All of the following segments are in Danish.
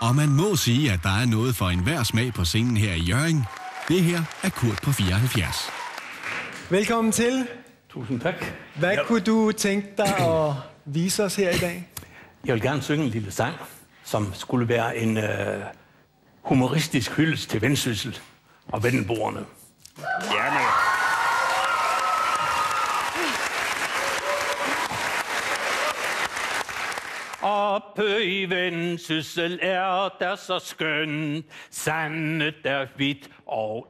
Og man må sige, at der er noget for enhver smag på scenen her i Jørgen. Det her er Kurt på 74. Velkommen til. Tusind tak. Hvad jeg, kunne du tænke dig at vise os her i dag? Jeg vil gerne synge en lille sang, som skulle være en øh, humoristisk hyldest til vendsyssel og vendelbordene. Jamen. Oppe i vendsyssel er der så skønt, sandet er hvidt og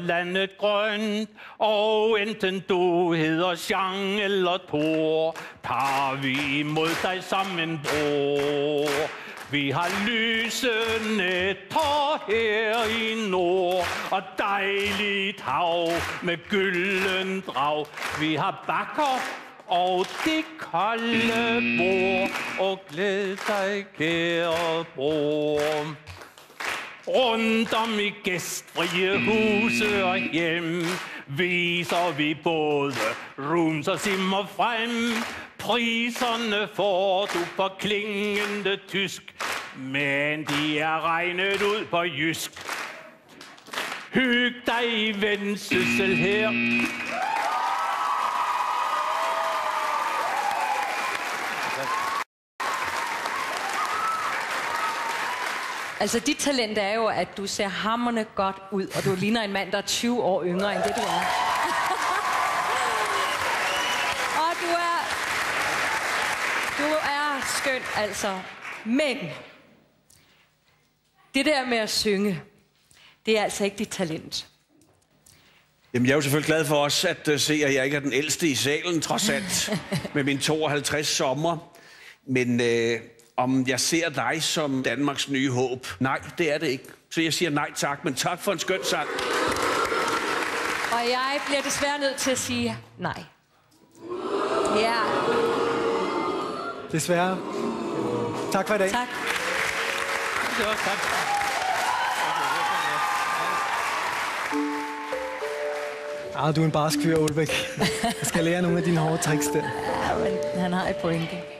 landet grønt. Og enten du hedder Jean eller Thor, tager vi imod dig som en bror. Vi har lysende tår her i nord, og dejligt hav med gylden drag. Vi har bakker og det kolde bord, og glæd dig, kære bror. Rundt om i gæstfrie huse og hjem, viser vi både rooms og simmer frem. Priserne får du på klingende tysk, men de er regnet ud på jysk. Hyg dig i vendsyssel her. Altså, dit talent er jo, at du ser hammerne godt ud, og du ligner en mand, der er 20 år yngre end det, du er. og du er... Du er skøn, altså. Men... Det der med at synge, det er altså ikke dit talent. Jamen, jeg er jo selvfølgelig glad for os at uh, se, at jeg ikke er den ældste i salen, trods alt, med min 52 sommer. Men uh, om jeg ser dig som Danmarks nye håb? Nej, det er det ikke. Så jeg siger nej tak, men tak for en skøn sang. Og jeg bliver desværre nødt til at sige nej. Ja. Desværre. Tak for i dag. Tak. Ja, tak. Ah, du er en barsk fyr, Olbæk. Jeg skal lære nogle af dine hårde tricks der. Ja, men han har et pointe.